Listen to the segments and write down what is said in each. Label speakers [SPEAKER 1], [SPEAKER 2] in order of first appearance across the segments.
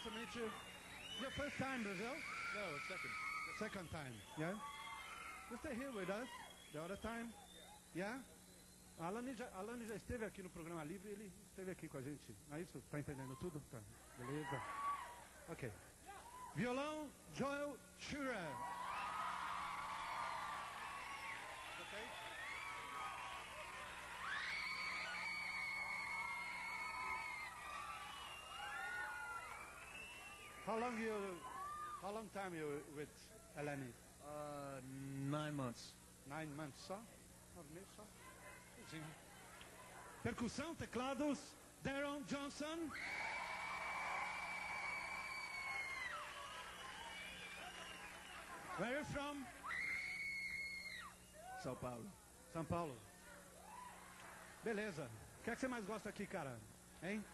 [SPEAKER 1] Nice to meet you. Your first time, Brazil?
[SPEAKER 2] No, second.
[SPEAKER 1] Second time, yeah? You stay here with us the other time? Yeah? A Alane já, a Alane já esteve aqui no programa Livre, ele esteve aqui com a gente. Não é isso? Tá entendendo tudo? Tá. Beleza. Ok. Violão, Joel Schurer. How long you, how long time you with Eleni?
[SPEAKER 2] Uh, nine months.
[SPEAKER 1] Nine months só? Nove meses só? Sim. Percussão, teclados, Darren Johnson. Where are you from?
[SPEAKER 2] São Paulo.
[SPEAKER 1] São Paulo. Beleza. O que é que você mais gosta aqui, cara? Hein?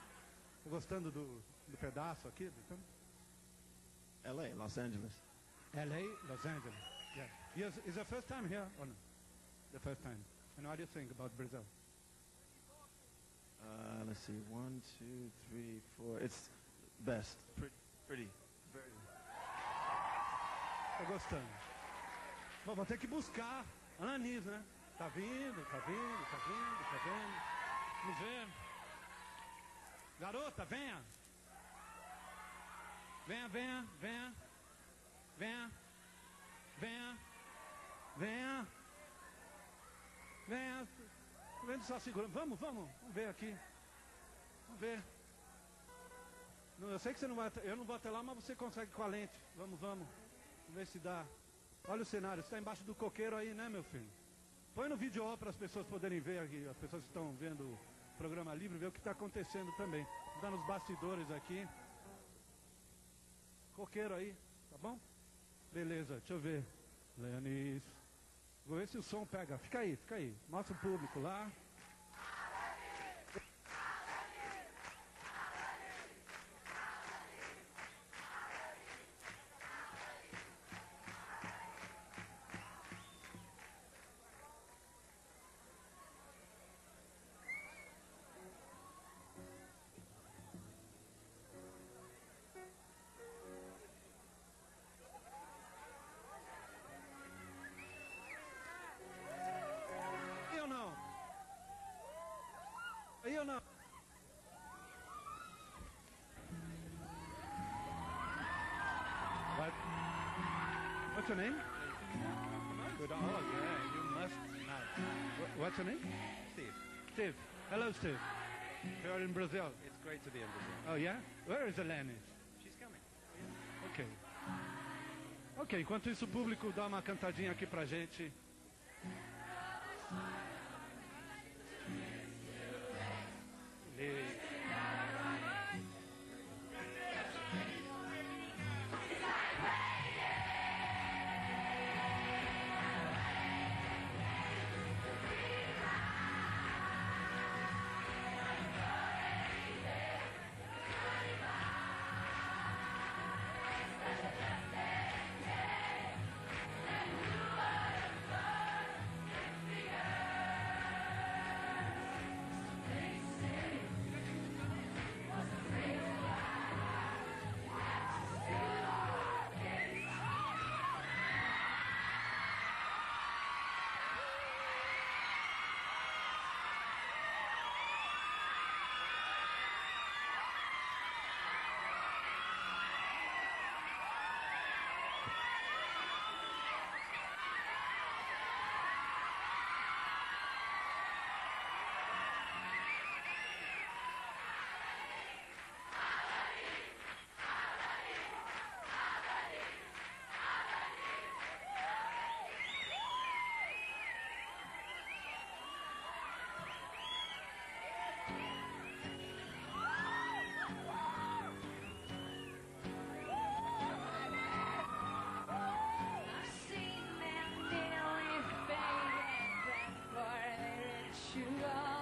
[SPEAKER 1] Gostando do, do pedaço aqui? Então,
[SPEAKER 2] LA, Los Angeles.
[SPEAKER 1] LA, Los Angeles. Yeah. Yes, is the first time here or no? The first time. And what do you think about Brazil?
[SPEAKER 2] Uh, let's see. One, two, three, four. It's best. Pretty. Pretty. Very.
[SPEAKER 1] Tá gostando? Bom, vou ter que buscar Alanis, né? Tá vindo, tá vindo, tá vindo, tá vindo. Vamos ver. Garota, venha. Venha, venha, venha. Venha. Venha. Venha. Venha. Vendo só segurando. Vamos, vamos. Vamos ver aqui. Vamos ver. Não, eu sei que você não vai. até- Eu não vou até lá, mas você consegue com a lente. Vamos, vamos. Vamos ver se dá. Olha o cenário. Você está embaixo do coqueiro aí, né, meu filho? Põe no vídeo para as pessoas poderem ver aqui. As pessoas que estão vendo o programa livre, ver o que está acontecendo também. Dá nos bastidores aqui. Coqueiro aí, tá bom? Beleza, deixa eu ver. Leonis. Vou ver se o som pega. Fica aí, fica aí. Mostra o público lá. Não? What? What's your name? Good. Oh, yeah, you must know. Wha- What's your name?
[SPEAKER 2] Steve.
[SPEAKER 1] Steve. Hello, Steve. You're in Brazil.
[SPEAKER 2] It's great to be in Brazil.
[SPEAKER 1] Oh, yeah? Where is Eleni?
[SPEAKER 2] She's coming.
[SPEAKER 1] Ok. Ok, enquanto isso o público dá uma cantadinha aqui pra gente.
[SPEAKER 3] Ritual. I've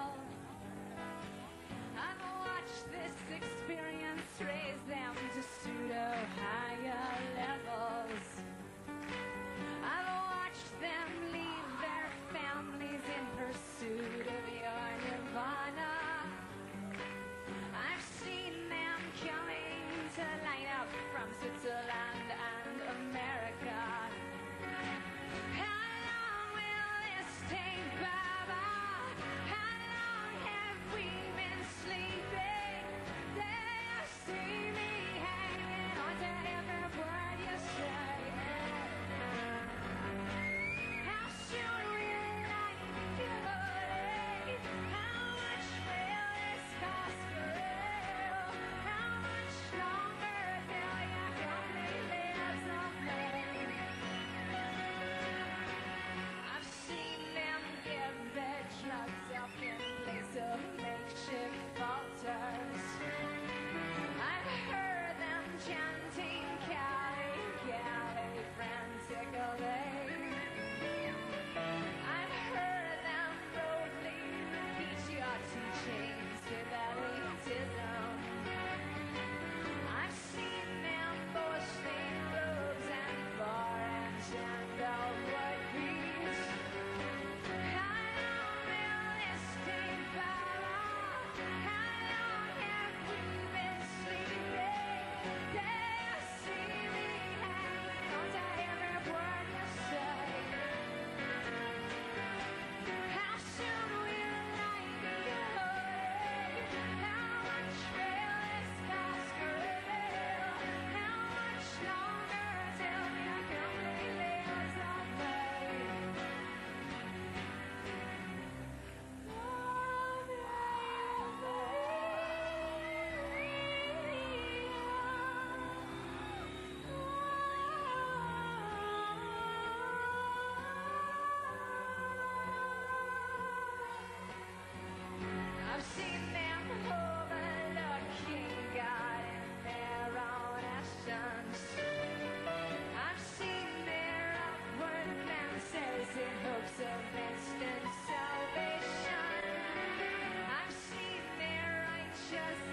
[SPEAKER 3] Just.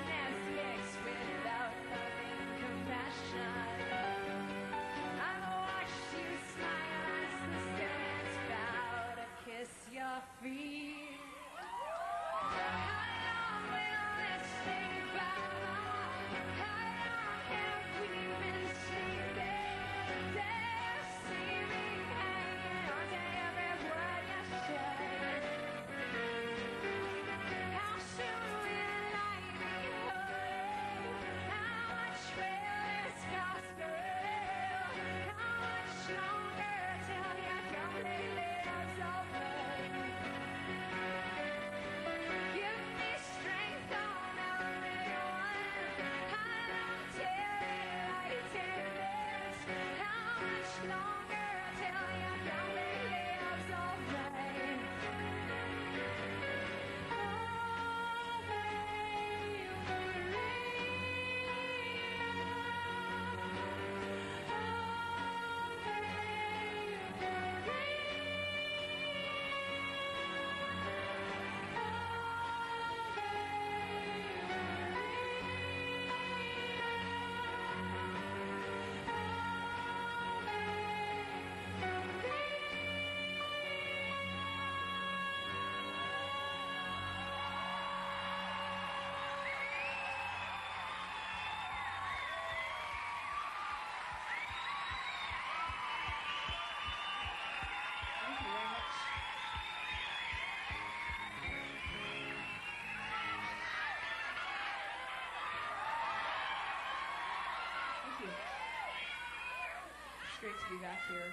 [SPEAKER 3] great to be back here.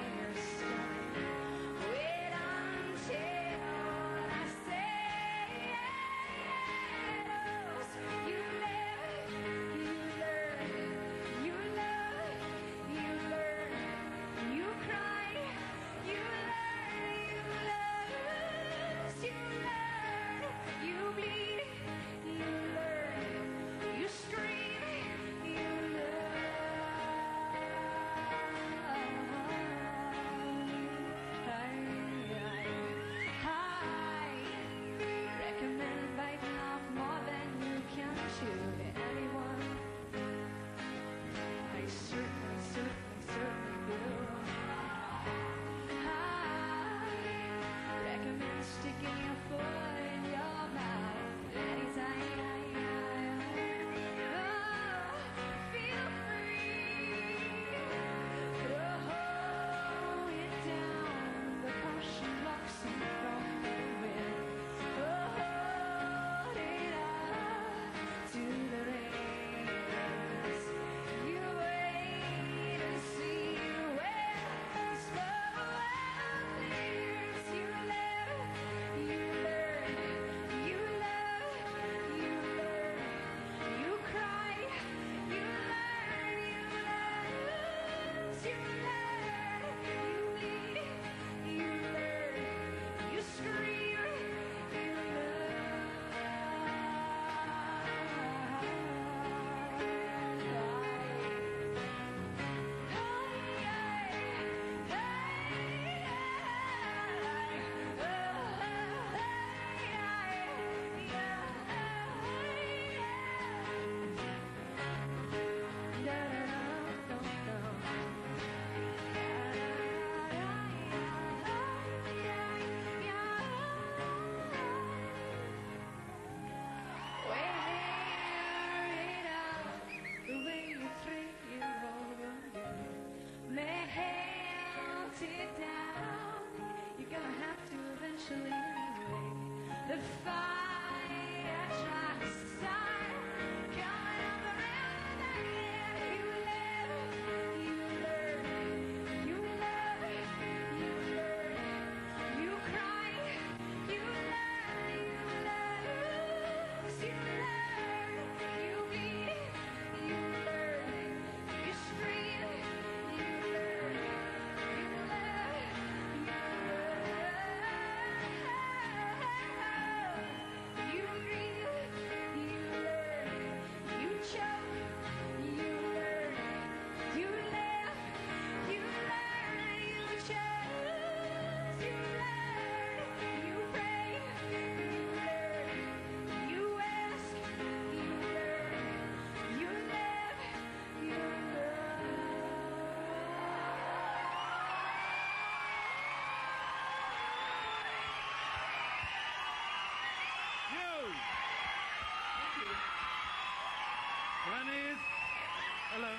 [SPEAKER 1] Hello.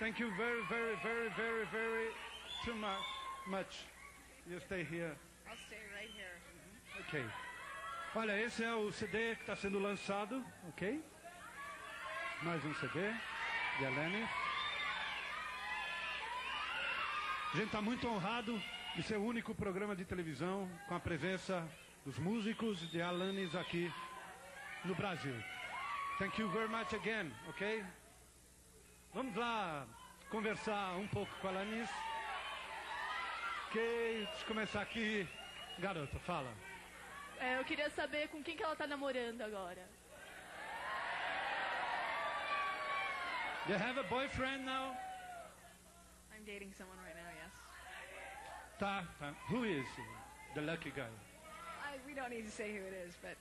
[SPEAKER 1] Thank you very, very, very, very, very too much. Much. You stay here.
[SPEAKER 4] I'll stay right here.
[SPEAKER 1] Ok. Olha, esse é o CD que está sendo lançado, ok? Mais um CD de Eleni. A gente está muito honrado de ser o único programa de televisão com a presença dos músicos de Alanis aqui no Brasil. Thank you very much again, ok? Vamos lá conversar um pouco com a Lanis. Ok, deixa eu começar aqui. Garota, fala.
[SPEAKER 4] É, eu queria saber com quem que ela tá namorando agora.
[SPEAKER 1] You have a boyfriend now?
[SPEAKER 4] I'm dating someone right now, yes.
[SPEAKER 1] Tá, tá. Who is the lucky guy?
[SPEAKER 4] I, we don't need to say who it is, but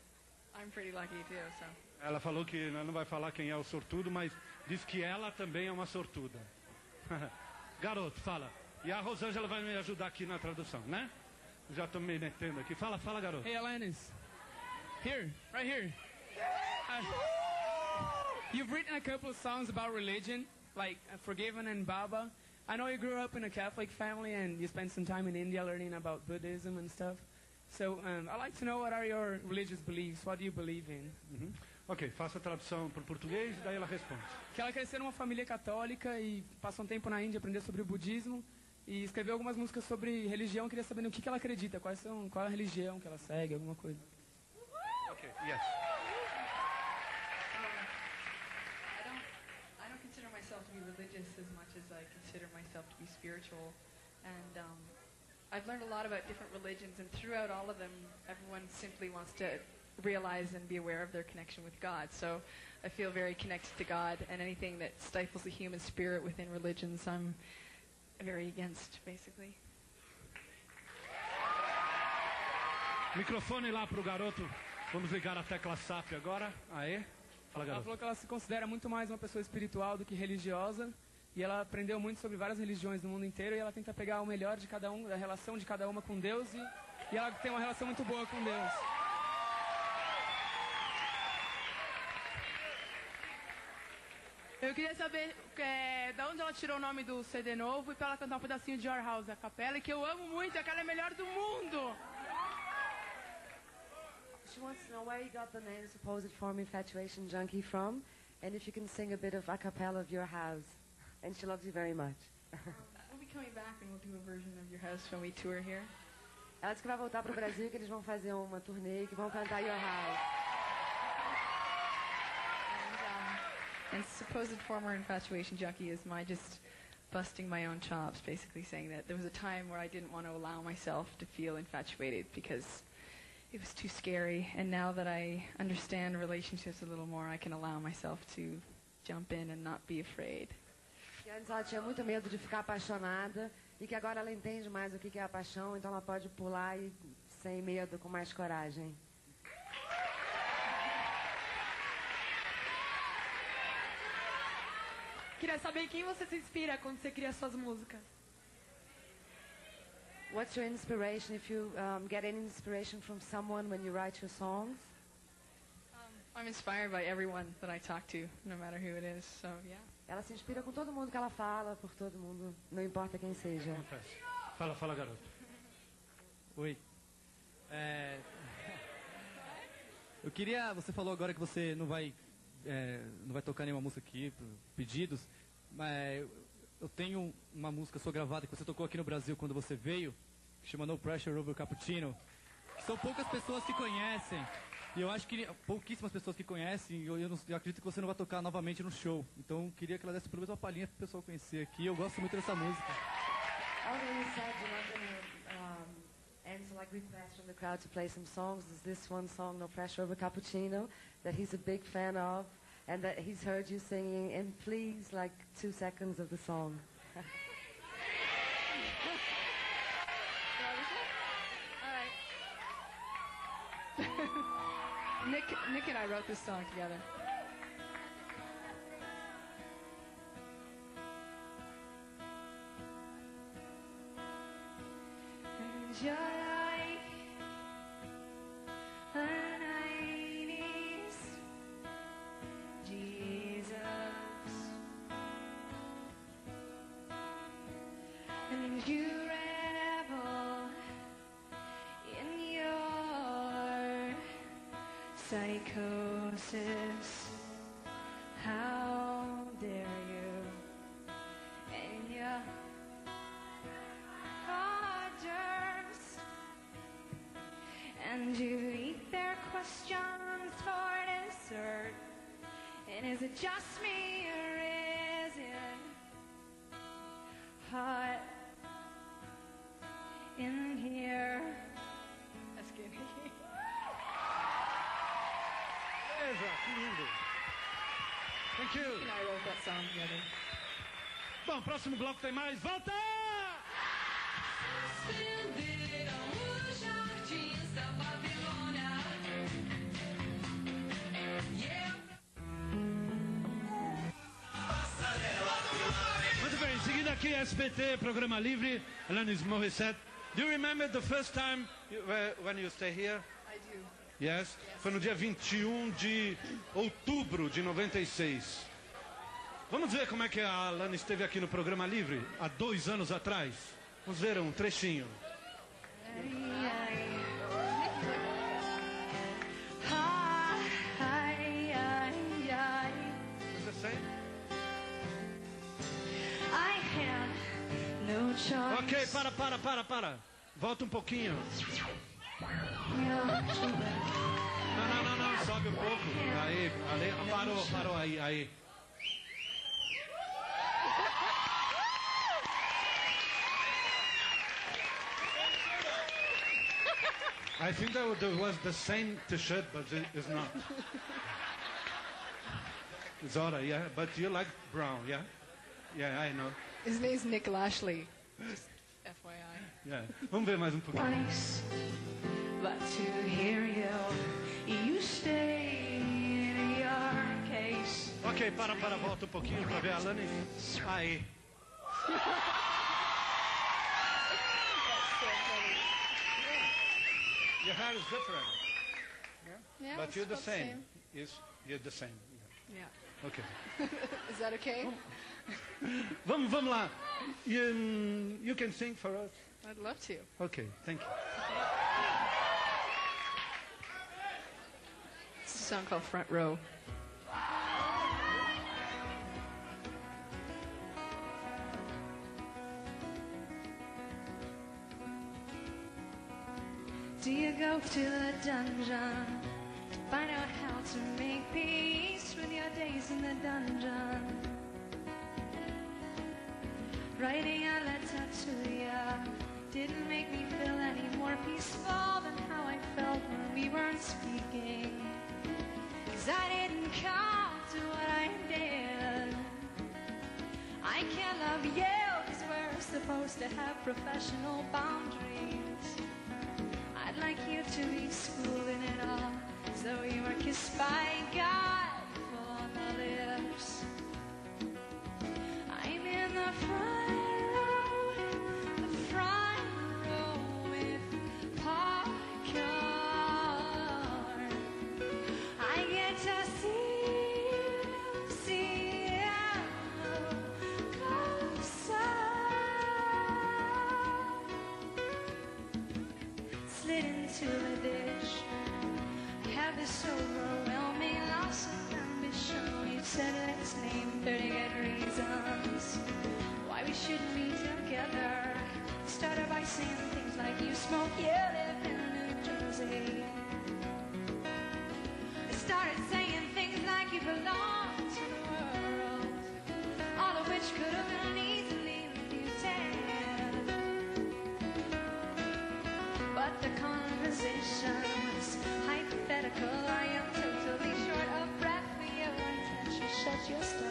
[SPEAKER 4] I'm pretty lucky too, so.
[SPEAKER 1] Ela falou que não vai falar quem é o sortudo, mas diz que ela também é uma sortuda. Garoto, fala. E a Rosângela vai me ajudar aqui na tradução, né? Já estou me metendo aqui. Fala, fala, garoto.
[SPEAKER 5] Hey, Alanis. Here, right here. Uh, you've written a couple of songs about religion, like uh, Forgiven and Baba. I know you grew up in a Catholic family and you spent some time in India learning about Buddhism and stuff. So um, I'd like to know what are your religious beliefs? What do you believe in?
[SPEAKER 1] Uhum. Ok, faça a tradução para o português, daí ela responde.
[SPEAKER 5] Que ela cresceu numa família católica e passou um tempo na Índia aprender sobre o budismo e escreveu algumas músicas sobre religião. Queria saber no que, que ela acredita, quais são, qual é a religião que ela segue, alguma coisa.
[SPEAKER 1] Ok, yes.
[SPEAKER 4] I don't, I don't consider myself to be religious as much as I consider myself to be spiritual. And um, I've learned a lot about different religions, and throughout all of them, everyone simply wants to realize and be aware of their connection with God. So I feel very connected to God, and anything that stifles the human spirit within religions, I'm very against, basically.
[SPEAKER 1] Microfone lá pro garoto. Vamos ligar a tecla SAP agora. Aê. Fala,
[SPEAKER 5] Ela
[SPEAKER 1] garoto.
[SPEAKER 5] falou que ela se considera muito mais uma pessoa espiritual do que religiosa. E ela aprendeu muito sobre várias religiões do mundo inteiro e ela tenta pegar o melhor de cada um, da relação de cada uma com Deus e, e ela tem uma relação muito boa com Deus.
[SPEAKER 6] Eu queria saber é, da onde ela tirou o nome do CD novo e pra ela cantar um pedacinho de Your House, a capela, que eu amo muito, aquela é a melhor do mundo.
[SPEAKER 7] She wants to know where you got the name Supposed Form Infatuation Junkie from, and if you can sing a bit of a cappella of your house. And she loves you very much.
[SPEAKER 4] We'll be coming back and we'll do a version of your house when we tour here.
[SPEAKER 7] Ela disse que vai voltar pro Brasil, que eles vão fazer uma turnê que vão cantar Your House.
[SPEAKER 4] And supposed former infatuation junkie is my just busting my own chops, basically saying that there was a time where I didn't want to allow myself to feel infatuated because it was too scary. And now that I understand relationships a little more, I can allow myself to jump in and not be afraid.
[SPEAKER 7] Que antes ela tinha muito medo de ficar apaixonada e que agora ela entende mais o que é a paixão, então ela pode pular e sem medo, com mais coragem.
[SPEAKER 6] Queria saber em quem você se inspira quando você cria suas músicas.
[SPEAKER 7] What's your inspiration if you um, get any inspiration from someone when you write your songs?
[SPEAKER 4] Um, I'm inspired by everyone that I talk to, no matter who it is. So, yeah.
[SPEAKER 7] Ela se inspira com todo mundo que ela fala, por todo mundo, não importa quem seja.
[SPEAKER 1] Fala, fala, garoto.
[SPEAKER 8] Oi. É, Eu queria. Você falou agora que você não vai, é, não vai tocar nenhuma música aqui, por pedidos, mas eu tenho uma música sua gravada que você tocou aqui no Brasil quando você veio, que chama No Pressure Over Cappuccino. que São poucas pessoas que conhecem. E eu acho que pouquíssimas pessoas que conhecem, eu, eu, não- eu acredito que você não vai tocar novamente no show. Então queria que ela desse pelo menos uma palhinha pro pessoal conhecer aqui. Eu gosto muito dessa música.
[SPEAKER 7] Like requests from the crowd to play some songs, this one song, No Pressure Over Cappuccino, that he's a big fan of, and that he's heard you singing in please like two seconds of the song.
[SPEAKER 4] Nick, Nick and I wrote this song together. And psychosis. How dare you? And your hard germs. And you eat their questions for dessert. And is it just me
[SPEAKER 1] próximo bloco tem mais. Volta!
[SPEAKER 3] Estenderam os jardins da Babilônia.
[SPEAKER 1] Muito bem, seguindo aqui SBT, Programa Livre, Alanis Morissette. Do you remember the first time you, uh, when you stay here?
[SPEAKER 4] I do.
[SPEAKER 1] Yes? Foi no dia 21 de outubro de 96. Vamos ver como é que a Alana esteve aqui no Programa Livre há dois anos atrás. Vamos ver um trechinho. Is the same?
[SPEAKER 3] I had no choice.
[SPEAKER 1] Ok, para, para, para, para. Volta um pouquinho. Não, não, não, não, sobe um pouco. Aí, ali, parou, parou, aí, aí. I think that was- there was the same t-shirt, but it- it's not. Zora, yeah, but you like brown, yeah? Yeah, I know.
[SPEAKER 4] His name's Nick Lashley. Just FYI.
[SPEAKER 1] Yeah. Vamos ver mais um pouquinho.
[SPEAKER 3] Twice, but to hear you, you stay in your case.
[SPEAKER 1] Ok, para, para, volta um pouquinho pra ver a Alanis. Aí. Your hair is different,
[SPEAKER 4] Yeah,
[SPEAKER 1] but you're the
[SPEAKER 4] about
[SPEAKER 1] same. Yes, you're the same.
[SPEAKER 4] Yeah.
[SPEAKER 1] Ok.
[SPEAKER 4] Is that okay?
[SPEAKER 1] Vamos, vamos lá. You, you can sing for us?
[SPEAKER 4] I'd love to.
[SPEAKER 1] Ok, thank you.
[SPEAKER 4] It's a song called Front Row.
[SPEAKER 3] Do you go to the dungeon to find out how to make peace with your days in the dungeon? Writing a letter to you didn't make me feel any more peaceful than how I felt when we weren't speaking. Cause I didn't come to what I did. I can't love you cause we're supposed to have professional boundaries. I'd like you to be schooling it all so you were kissed by God full the lips. I'm in the front just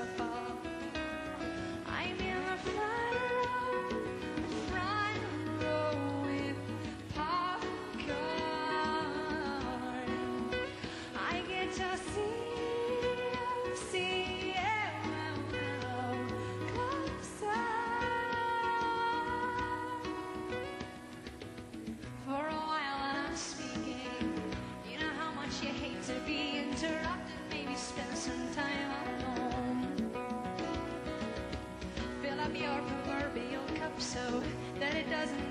[SPEAKER 3] it doesn't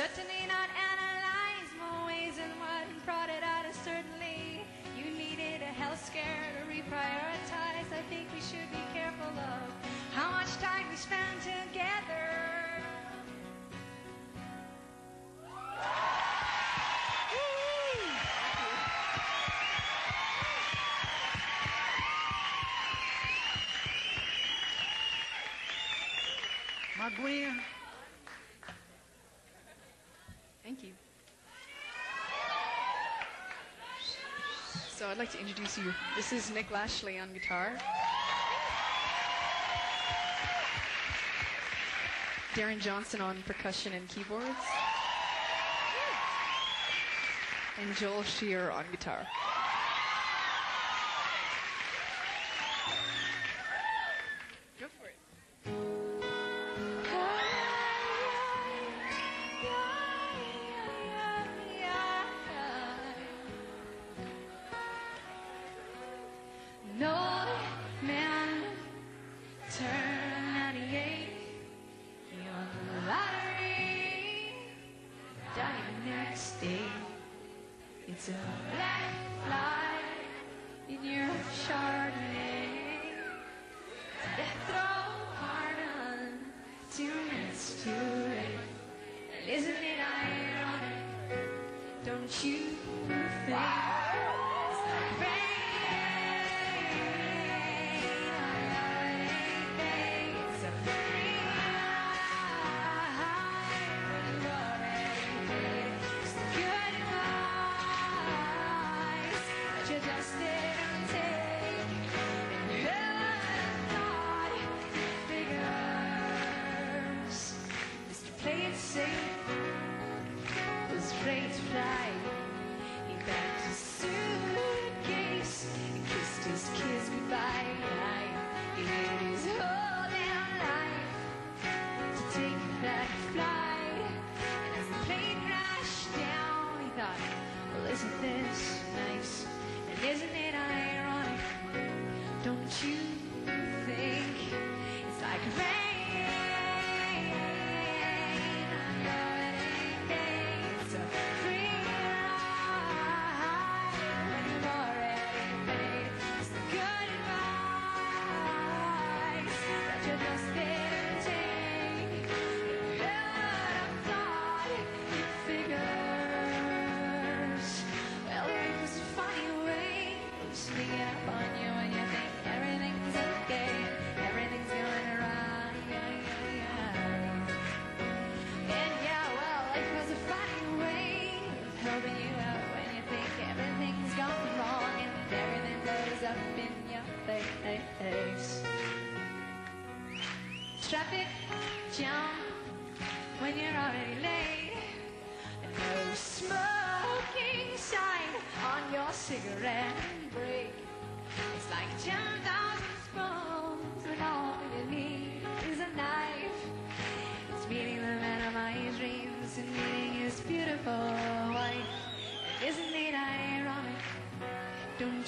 [SPEAKER 9] Certainly not analyze my ways and what brought it out. of Certainly, you needed a health scare to reprioritize. I think we should be careful of how much time we spend together.
[SPEAKER 1] Maguinha.
[SPEAKER 3] Thank you. So I'd like to introduce you. This is Nick Lashley on guitar. Darren Johnson on percussion and keyboards. And Joel Shear on guitar.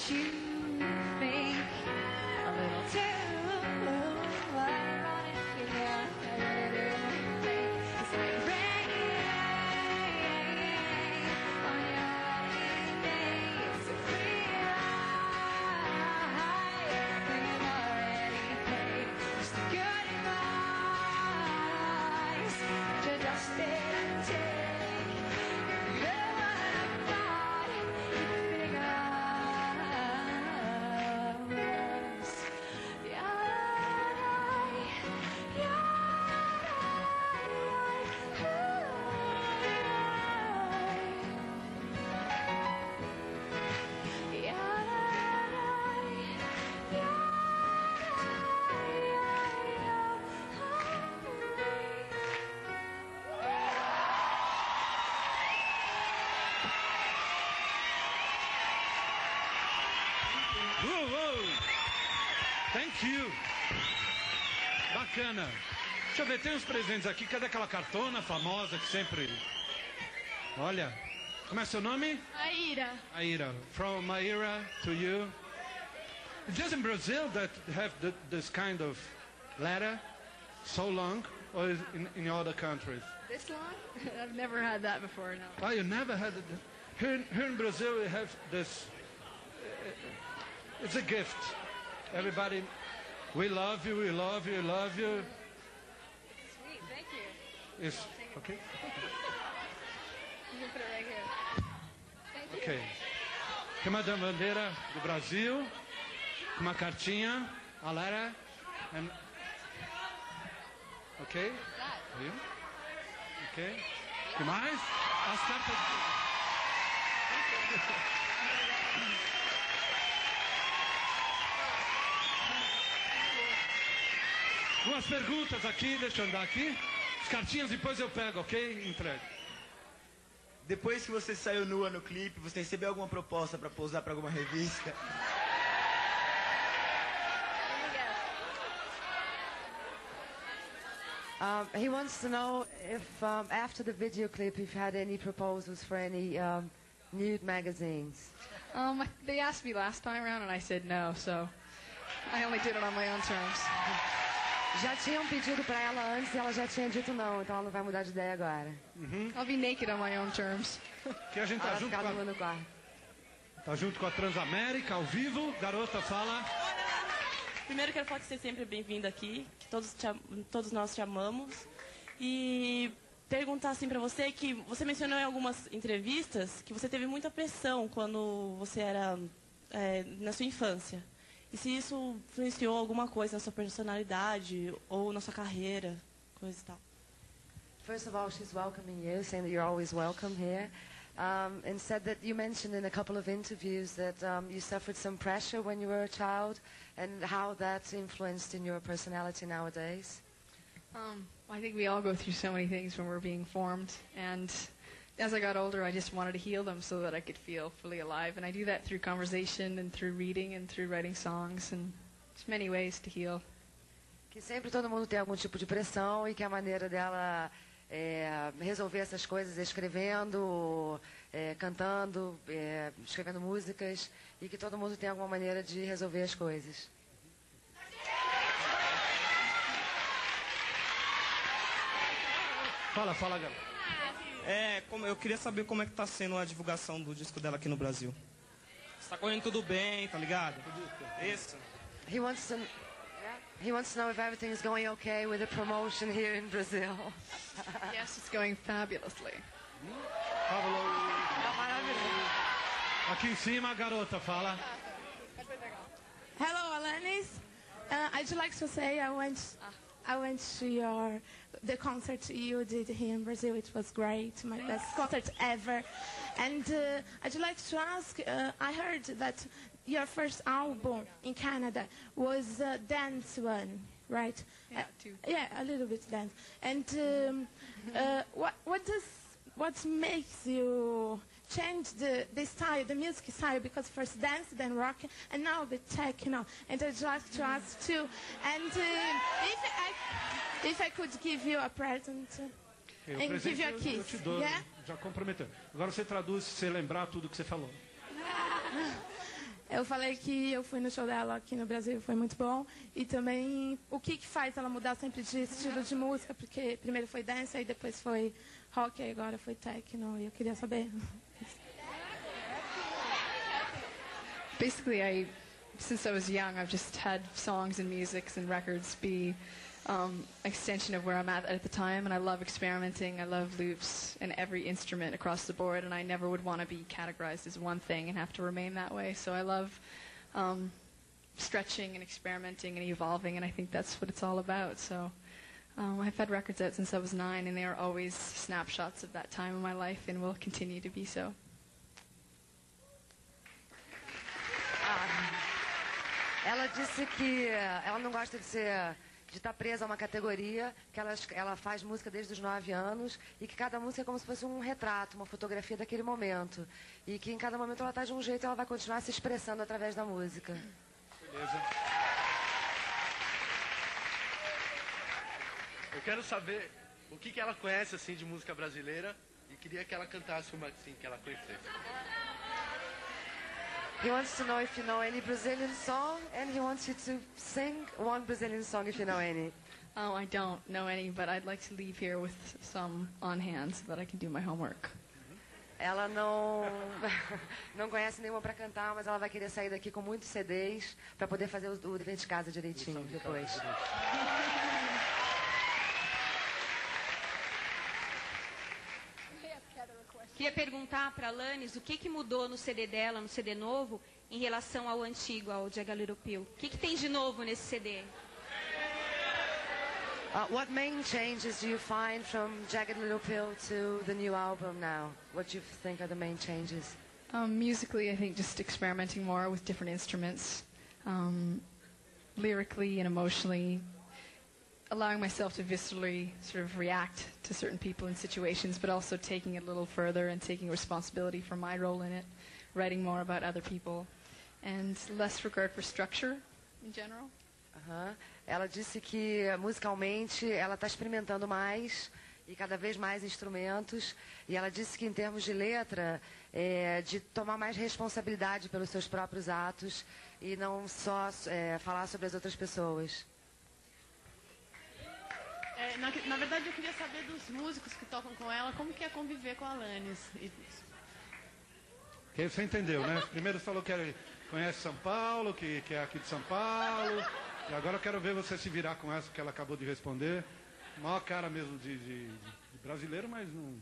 [SPEAKER 9] You
[SPEAKER 1] Uou. Thank you. Bacana. Deixa eu ver, tem uns presentes aqui. Cadê aquela cartona famosa que sempre. Olha. Como é seu nome?
[SPEAKER 10] Aira.
[SPEAKER 1] Aira. From Maíra to you. Just in Brazil that have th this kind of letter so long, or in, in other countries?
[SPEAKER 4] This long? I've never had that before. No.
[SPEAKER 1] Oh, you never had it. Here, here in Brazil, we have this. It's a gift. Everybody, we love you, we love you, we love you.
[SPEAKER 4] Sweet. Thank you.
[SPEAKER 1] It's okay.
[SPEAKER 4] You can put it right here. Thank you.
[SPEAKER 1] Ok. Tem uma bandeira do Brasil, com uma cartinha, a letter, and... Ok? Viu? Ok. O que mais? As cartas... Umas perguntas aqui, deixa eu andar aqui. As cartinhas depois eu pego, ok? Entrego.
[SPEAKER 11] Depois que você saiu nua no clipe, você recebeu alguma proposta pra posar pra alguma revista?
[SPEAKER 7] Um, he wants to know if, um, after the video clip, you've had any proposals for any um, nude magazines.
[SPEAKER 4] Um, they asked me last time around, and I said no. So I only did it on my own terms.
[SPEAKER 7] Já tinham pedido pra ela antes e ela já tinha dito não, então ela não vai mudar de ideia agora.
[SPEAKER 4] I'll be naked on my own terms.
[SPEAKER 1] Que a gente tá junto, com a,
[SPEAKER 7] no quarto.
[SPEAKER 1] tá junto com a Transamérica, ao vivo. Garota, fala.
[SPEAKER 12] Primeiro quero falar que você é sempre bem-vindo aqui, que todos, te am- todos nós te amamos. E perguntar assim pra você que você mencionou em algumas entrevistas que você teve muita pressão quando você era é, na sua infância. E se isso influenciou alguma coisa na sua personalidade ou na sua carreira, coisa e tal.
[SPEAKER 7] First of all, she's welcoming you, saying that you're always welcome here. Um, and said that you mentioned in a couple of interviews that um, you suffered some pressure when you were a child and how that influenced in your personality nowadays.
[SPEAKER 4] Um, I think we all go through so many things when we're being formed, and as I got older, I just wanted to heal them so that I could feel fully alive, and I do that through conversation and through reading and through writing songs, and there's many ways to heal.
[SPEAKER 7] Que sempre todo mundo tem algum tipo de pressão e que a maneira dela é, resolver essas coisas é escrevendo, é, cantando, é, escrevendo músicas e que todo mundo tem alguma maneira de resolver as coisas.
[SPEAKER 1] Fala, fala, garota.
[SPEAKER 13] É, como, eu queria saber como é que tá sendo a divulgação do disco dela aqui no Brasil. Está correndo tudo bem, tá ligado? Isso.
[SPEAKER 7] He wants to, he wants to know if everything is going okay with the promotion here in Brazil.
[SPEAKER 4] yes, it's going fabulously.
[SPEAKER 1] Aqui em cima, a garota, fala.
[SPEAKER 6] Hello, Alanis. Uh, I'd like to say I went, I went to your the concert you did here in Brazil. It was great, my best concert ever. And uh, I'd like to ask. Uh, I heard that your first album in Canada was a dance one, right?
[SPEAKER 4] Yeah,
[SPEAKER 6] Uh,
[SPEAKER 4] too.
[SPEAKER 6] yeah, a little bit dance. And um, uh, what what does what makes you change the, the style, the music style? Because first dance, then rock, and now the techno. And I'd like to ask too. And uh, if I if I could give you a present. uh,
[SPEAKER 1] o
[SPEAKER 6] And give you a
[SPEAKER 1] eu, eu
[SPEAKER 6] kiss,
[SPEAKER 1] te dou,
[SPEAKER 6] yeah?
[SPEAKER 1] já comprometeu. Agora você traduz se você lembrar tudo que você falou.
[SPEAKER 6] Eu falei que eu fui no show dela aqui no Brasil, foi muito bom. E também o que, que faz ela mudar sempre de estilo de música, porque primeiro foi dance, aí depois foi rock, aí agora foi techno. E eu queria saber.
[SPEAKER 4] Basically, I, since I was young, I've just had songs and musics and records be um, extension of where I'm at at the time, and I love experimenting. I love loops and every instrument across the board, and I never would want to be categorized as one thing and have to remain that way. So I love um, stretching and experimenting and evolving, and I think that's what it's all about. So um, I've had records out since I was nine, and they are always snapshots of that time in my life, and will continue to be so.
[SPEAKER 7] Ela disse que eh, ela não gosta de ser de estar presa a uma categoria, que ela, ela faz música desde os nove anos e que cada música é como se fosse um retrato, uma fotografia daquele momento. E que em cada momento ela está de um jeito e ela vai continuar se expressando através da música.
[SPEAKER 1] Beleza.
[SPEAKER 14] Eu quero saber o que, que ela conhece assim de música brasileira e queria que ela cantasse uma assim que ela conhecesse.
[SPEAKER 7] He wants to know if you know any Brazilian song and he wants you to sing one Brazilian song if you know any.
[SPEAKER 4] Oh, I don't know any, but I'd like to leave here with some on hand so that I can do my homework.
[SPEAKER 7] Ela não não conhece nenhuma para cantar, mas ela vai querer sair daqui com muitos CDs para poder fazer o, o dever de casa direitinho depois.
[SPEAKER 15] Queria perguntar para a Alanis o que, que mudou no CD dela, no CD novo, em relação ao antigo, ao Jagged Little Pill. O que, que tem de novo nesse CD?
[SPEAKER 7] Uh, what main changes do you find from Jagged Little Pill to the new album now? What do you think are the main changes?
[SPEAKER 4] Um, musically, I think just experimenting more with different instruments. Um, lyrically and emotionally, allowing myself to viscerally sort of react to certain people and situations, but also taking it a little further and taking responsibility for my role in it, writing more about other people, and less regard for structure in general.
[SPEAKER 7] Aham. Ela disse que musicalmente ela está experimentando mais e cada vez mais instrumentos. E ela disse que em termos de letra, é, de tomar mais responsabilidade pelos seus próprios atos e não só é, falar sobre as outras pessoas.
[SPEAKER 16] É, na, na verdade, eu queria saber dos músicos que tocam com ela, como que é conviver com a Alanis. E-
[SPEAKER 1] Que você entendeu, né? Primeiro falou que era- conhece São Paulo, que, que é aqui de São Paulo. E agora eu quero ver você se virar com essa que ela acabou de responder. Maior cara mesmo de, de- de brasileiro, mas não.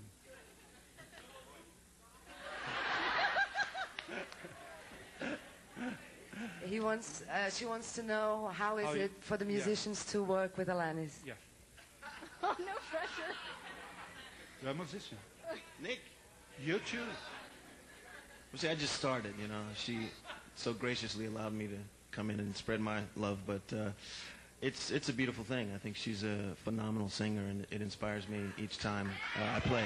[SPEAKER 7] He wants, uh, she wants to know how is
[SPEAKER 1] How
[SPEAKER 7] it for the
[SPEAKER 1] yeah.
[SPEAKER 7] musicians to work with Alanis.
[SPEAKER 1] Yeah.
[SPEAKER 3] Oh, no pressure.
[SPEAKER 1] A musician.
[SPEAKER 2] Nick.
[SPEAKER 1] You choose.
[SPEAKER 2] Well, see, I just started, you know. She so graciously allowed me to come in and spread my love, but uh, it's it's a beautiful thing. I think she's a phenomenal singer, and it inspires me each time uh, I play.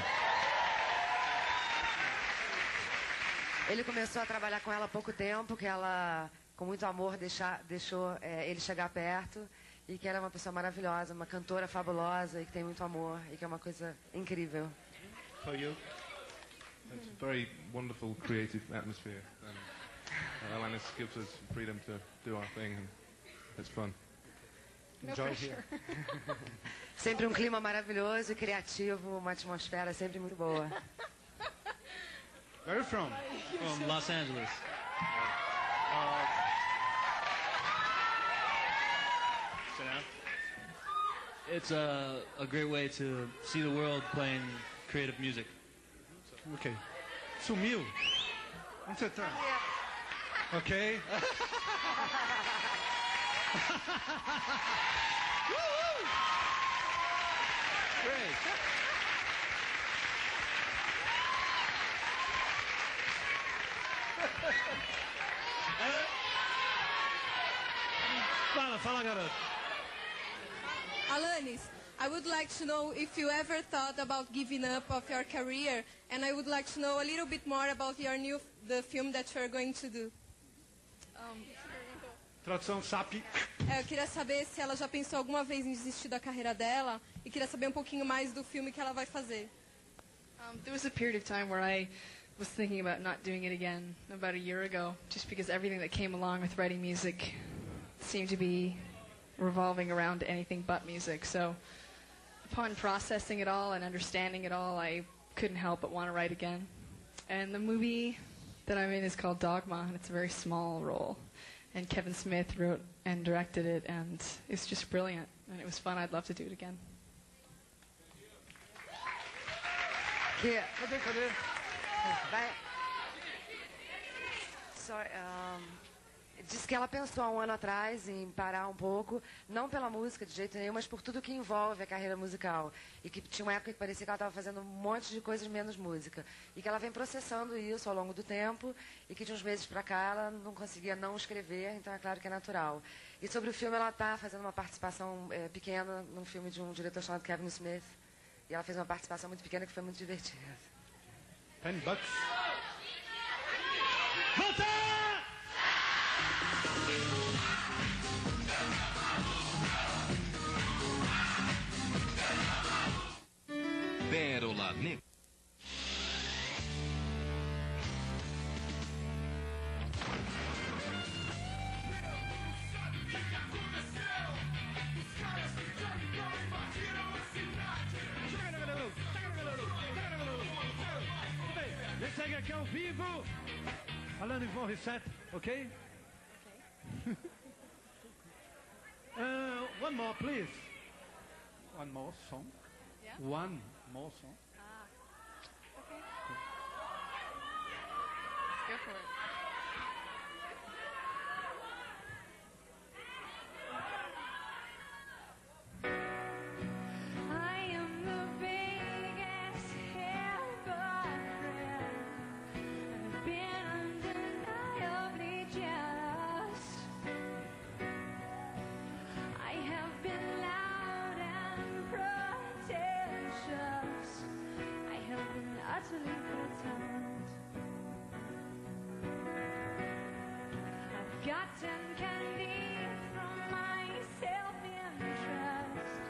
[SPEAKER 7] Ele começou a trabalhar com ela há pouco tempo, que ela, com muito amor, deixa, deixou é, ele chegar perto e que ela é uma pessoa maravilhosa, uma cantora fabulosa e que tem muito amor e que é uma coisa incrível.
[SPEAKER 1] For you.
[SPEAKER 17] It's a very wonderful creative atmosphere. And uh, Alanis gives us freedom to do our thing, and it's fun.
[SPEAKER 1] Enjoy
[SPEAKER 3] pressure.
[SPEAKER 7] Sempre um clima maravilhoso e criativo, uma atmosfera sempre muito boa.
[SPEAKER 1] Where are you from?
[SPEAKER 8] From Los Angeles. It's a, a great way to see the world playing creative music.
[SPEAKER 1] Ok. Sumiu. Onde você tá? Ok. Great. Fala, fala, garoto.
[SPEAKER 18] Alanis, I would like to know if you ever thought about giving up of your career, and I would like to know a little bit more about your new the film that you are going to do.
[SPEAKER 1] Tradução SAP.
[SPEAKER 18] É, eu queria saber se ela já pensou alguma vez em desistir da carreira dela e queria saber um pouquinho mais do filme que ela vai fazer.
[SPEAKER 4] Um, there was a period of time where I was thinking about not doing it again about a year ago, just because everything that came along with writing music seemed to be revolving around anything but music. So, upon processing it all and understanding it all, I couldn't help but want to write again. And the movie that I'm in is called Dogma, and it's a very small role. And Kevin Smith wrote and directed it, and it's just brilliant. And it was fun. I'd love to do it again.
[SPEAKER 7] Vai. Sorry, um, disse que ela pensou há um ano atrás em parar um pouco, não pela música de jeito nenhum, mas por tudo que envolve a carreira musical. E que tinha uma época que parecia que ela estava fazendo um monte de coisas menos música. E que ela vem processando isso ao longo do tempo e que de uns meses para cá ela não conseguia não escrever, então é claro que é natural. E sobre o filme, ela está fazendo uma participação eh, pequena num filme de um diretor chamado Kevin Smith. E ela fez uma participação muito pequena que foi muito divertida.
[SPEAKER 1] Ten bucks.
[SPEAKER 19] Pérola
[SPEAKER 1] Dubrow. Alain Dubrow is set, okay? Okay. uh, one more, please. One more song.
[SPEAKER 4] Yeah?
[SPEAKER 1] One more song.
[SPEAKER 4] Ah. Okay. okay. Let's go for it.
[SPEAKER 3] gotten candy from my self-interest.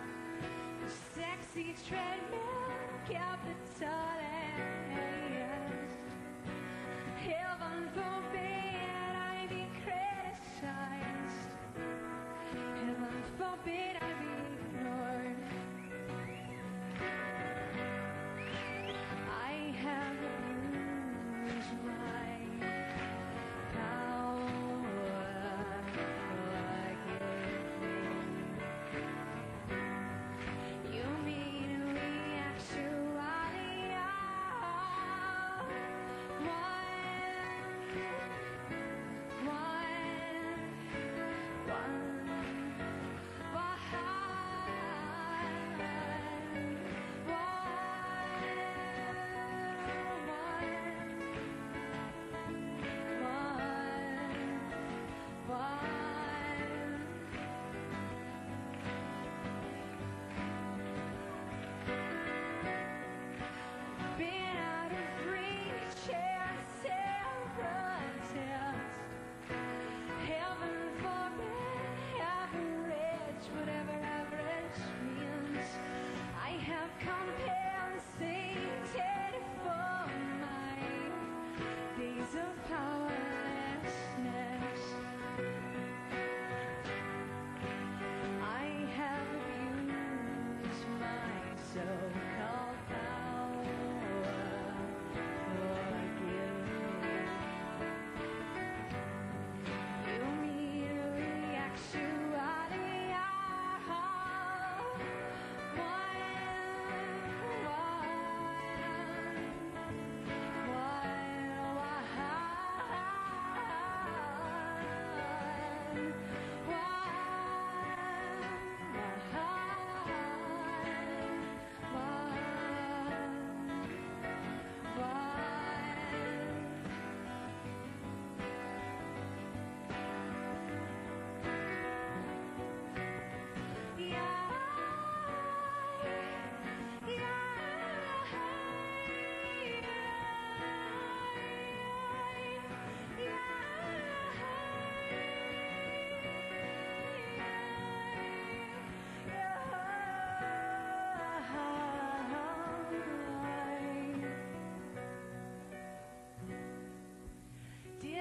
[SPEAKER 3] Sexy treadmill, capital.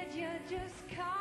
[SPEAKER 3] Did you just call?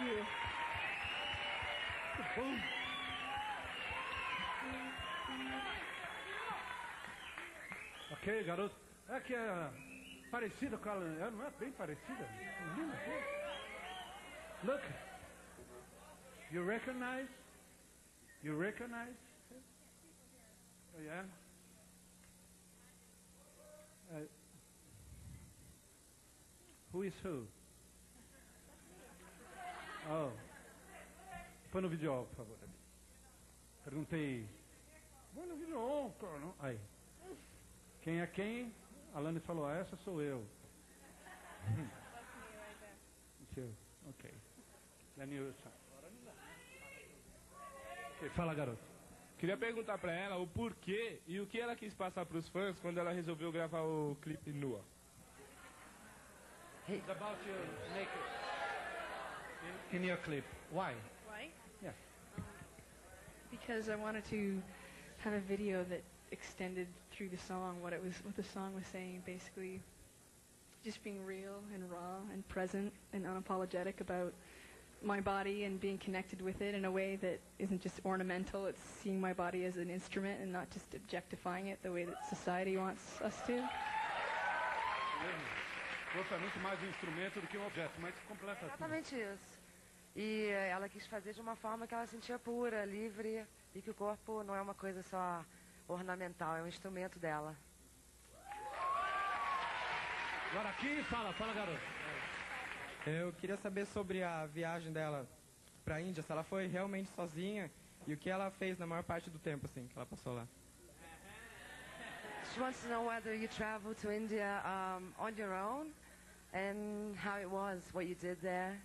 [SPEAKER 3] You.
[SPEAKER 1] Bom. Ok, garoto. É que é parecida com ela. Ela não é bem parecida? Look. You recognize? You recognize? Oh, yeah? Uh, who is who? Oh. Põe no vídeo, por favor. Perguntei. Põe no vídeo, cara. não? Aí. Quem é quem? Alanis falou, ah, essa sou eu. Seu. Ok. Then you- Ok, Fala, garoto.
[SPEAKER 19] Queria perguntar pra ela o porquê e o que ela quis passar pros fãs quando ela resolveu gravar o clipe nua.
[SPEAKER 1] It's about you naked. In, in your clip. Why?
[SPEAKER 4] Why?
[SPEAKER 1] Yeah.
[SPEAKER 4] Because I wanted to have a video that extended through the song what it was, what the song was saying, basically, just being real and raw and present and unapologetic about my body and being connected with it in a way that isn't just ornamental. It's seeing my body as an instrument and not just objectifying it the way that society wants us to.
[SPEAKER 1] O corpo é muito mais um instrumento do que um objeto, mas completa
[SPEAKER 7] Exatamente isso. E eh, ela quis fazer de uma forma que ela sentia pura, livre, e que o corpo não é uma coisa só ornamental, é um instrumento dela.
[SPEAKER 1] Agora aqui, fala, fala, garoto.
[SPEAKER 20] Eu queria saber sobre a viagem dela pra Índia, se ela foi realmente sozinha e o que ela fez na maior parte do tempo, assim, que ela passou lá.
[SPEAKER 7] She wants to know whether you traveled to India um, on your own and how it was, what you did there.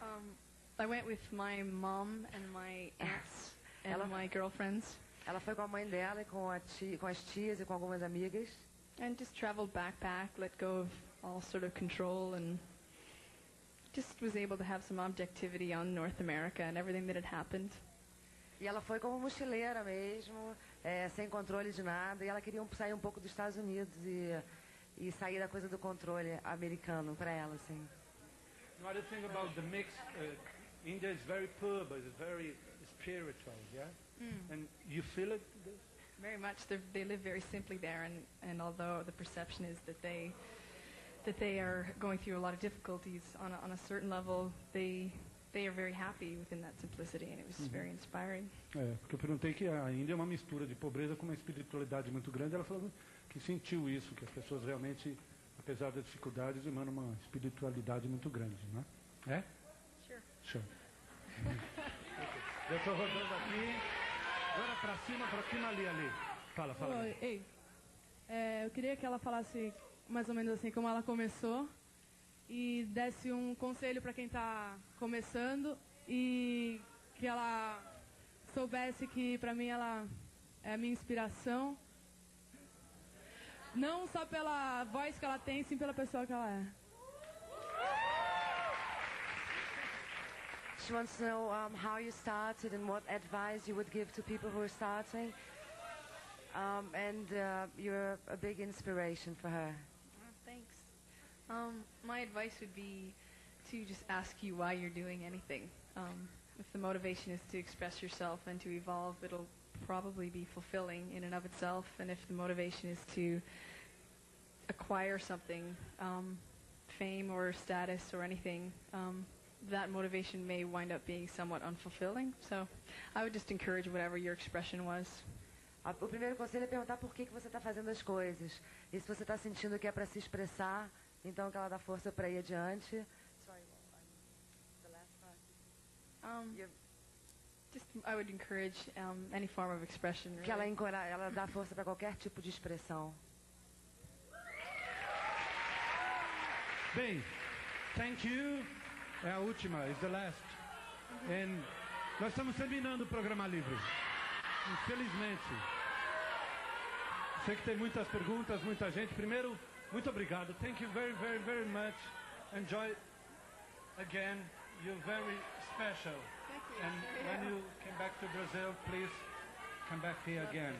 [SPEAKER 4] Um, I went with my mom and my aunts and
[SPEAKER 7] Ela-
[SPEAKER 4] my girlfriends.
[SPEAKER 7] Ela foi com a mãe dela e com, a ti, com as tias e com algumas amigas.
[SPEAKER 4] And just traveled backpack, let go of all sort of control, and just was able to have some objectivity on North America and everything that had happened.
[SPEAKER 7] E ela foi como mochileira mesmo, eh, sem controle de nada. E ela queria um- sair um pouco dos Estados Unidos e, e sair da coisa do controle americano para ela, assim.
[SPEAKER 1] Do you about the mix? Uh, India is very poor, but it's very spiritual, yeah?
[SPEAKER 4] Mm.
[SPEAKER 1] And you feel it?
[SPEAKER 4] Very much. They're, they live very simply there, and, and although the perception is that they that they are going through a lot of difficulties on a, on a certain level, they they are very happy within that simplicity, and it was
[SPEAKER 1] Mhm.
[SPEAKER 4] very inspiring.
[SPEAKER 1] É, porque eu perguntei que a Índia é uma mistura de pobreza com uma espiritualidade muito grande. Ela falou que sentiu isso, que as pessoas realmente, apesar das dificuldades, emanam uma espiritualidade muito grande, né? É?
[SPEAKER 4] Sure.
[SPEAKER 1] Sure. eu estou rodando aqui. Agora pra cima, pra cima ali, ali. Fala, fala.
[SPEAKER 21] Oi, ei. É, eu queria que ela falasse mais ou menos assim como ela começou e desse um conselho para quem está começando e que ela soubesse que para mim ela é a minha inspiração. Não só pela voz que ela tem, sim pela pessoa que ela é.
[SPEAKER 7] She wants to know um, how you started and what advice you would give to people who are starting. Um, and uh, you're a big inspiration for her.
[SPEAKER 4] Oh, thanks. Um, my advice would be to just ask you why you're doing anything. Um, if the motivation is to express yourself and to evolve, it'll probably be fulfilling in and of itself. And if the motivation is to acquire something, um, fame or status or anything, um, that motivation may wind up being somewhat unfulfilling. So I would just encourage whatever your expression was.
[SPEAKER 7] A- O primeiro conselho é perguntar por que, que você está fazendo as coisas. E se você está sentindo que é para se expressar, então que ela dá força para ir adiante.
[SPEAKER 4] Um, just I would encourage um, any form of expression.
[SPEAKER 7] Que ela, encora- ela dá força para qualquer tipo de expressão.
[SPEAKER 1] Bem, thank you. É a última, is the last. And nós estamos terminando o programa livre. Infelizmente. Sei que tem muitas perguntas, muita gente. Primeiro, muito obrigado. Thank you very, very, very much. Enjoy again. You're very special. And when you come back to Brazil, please come back here again.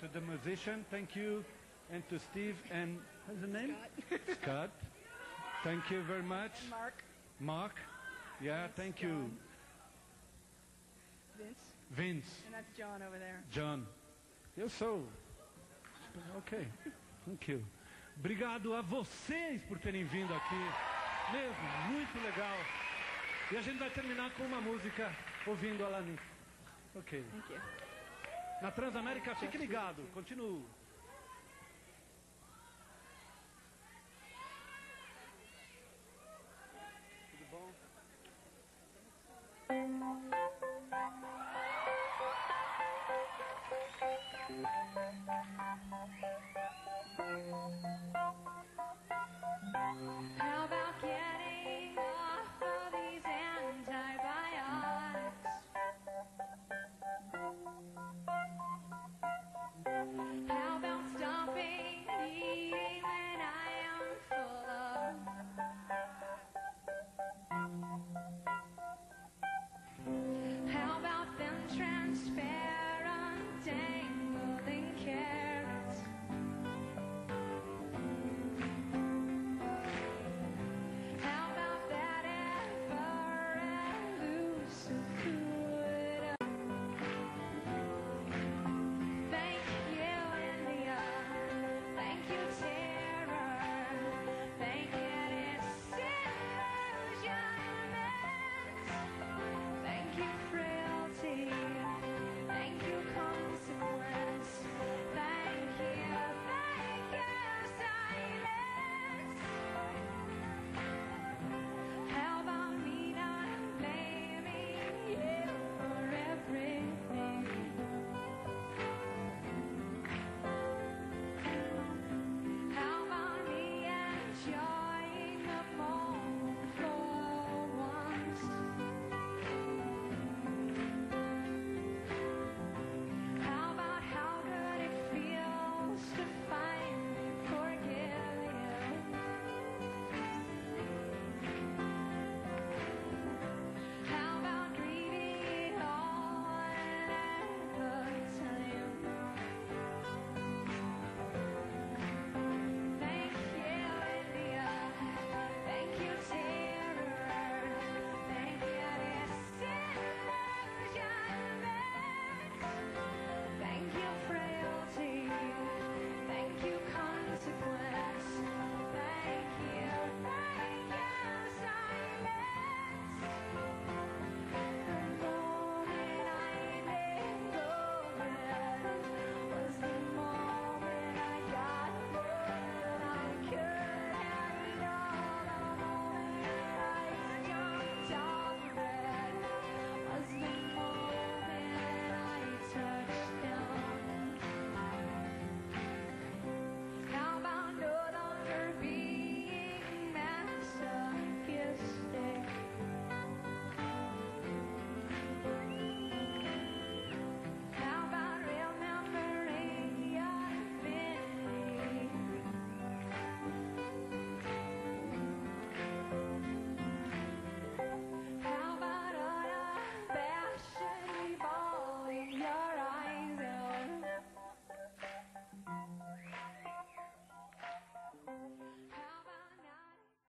[SPEAKER 1] To the musician, thank you. And to Steve and, what's the name? Scott. Thank you very much.
[SPEAKER 4] Mark.
[SPEAKER 1] Mark. Yeah, thank you.
[SPEAKER 21] Vince.
[SPEAKER 1] Vince.
[SPEAKER 21] And that's John over there.
[SPEAKER 1] John. Eu sou. Ok. Thank you. Obrigado a vocês por terem vindo aqui. Mesmo, muito legal. E a gente vai terminar com uma música ouvindo a Lani. Ok. Na Transamérica, fique ligado. Continuo. Tudo bom?
[SPEAKER 3] How